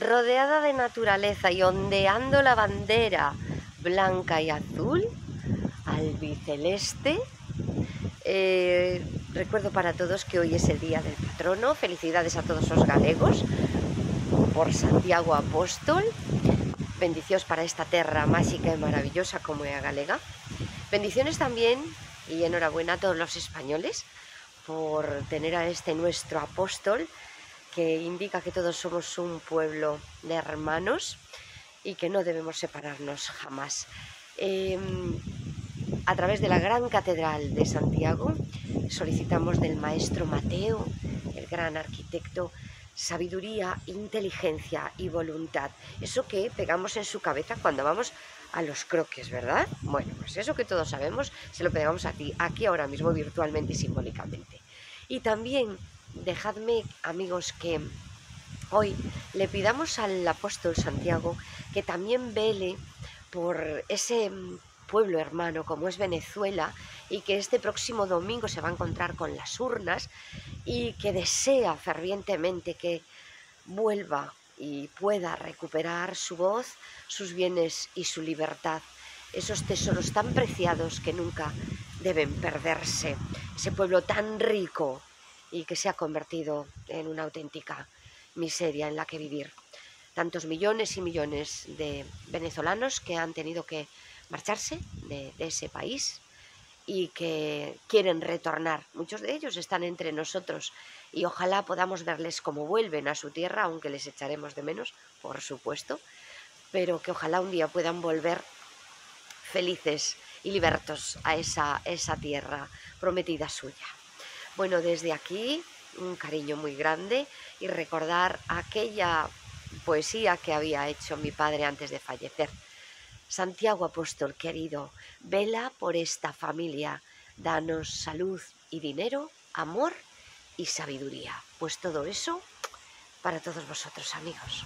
rodeada de naturaleza y ondeando la bandera blanca y azul, albiceleste. Eh, recuerdo para todos que hoy es el día del patrono. Felicidades a todos los galegos por Santiago Apóstol. Bendiciones para esta tierra mágica y maravillosa como es galega. Bendiciones también y enhorabuena a todos los españoles por tener a este nuestro apóstol que indica que todos somos un pueblo de hermanos y que no debemos separarnos jamás. Em, a través de la gran catedral de Santiago solicitamos del maestro Mateo, el gran arquitecto, sabiduría, inteligencia y voluntad. Eso que pegamos en su cabeza cuando vamos a los croques, ¿verdad? Bueno, pues eso que todos sabemos se lo pegamos a aquí ahora mismo virtualmente y simbólicamente. Y también dejadme, amigos, que hoy le pidamos al apóstol Santiago que también vele por ese pueblo hermano como es Venezuela y que este próximo domingo se va a encontrar con las urnas y que desea fervientemente que vuelva y pueda recuperar su voz, sus bienes y su libertad, esos tesoros tan preciados que nunca deben perderse, ese pueblo tan rico y que se ha convertido en una auténtica miseria en la que vivir. Tantos millones y millones de venezolanos que han tenido que marcharse de, ese país y que quieren retornar. Muchos de ellos están entre nosotros y ojalá podamos verles como vuelven a su tierra, aunque les echaremos de menos, por supuesto, pero que ojalá un día puedan volver felices y libertos a esa, esa tierra prometida suya. Bueno, desde aquí un cariño muy grande y recordar aquella poesía que había hecho mi padre antes de fallecer. Santiago Apóstol querido, vela por esta familia, danos salud y dinero, amor y sabiduría. Pues todo eso para todos vosotros amigos.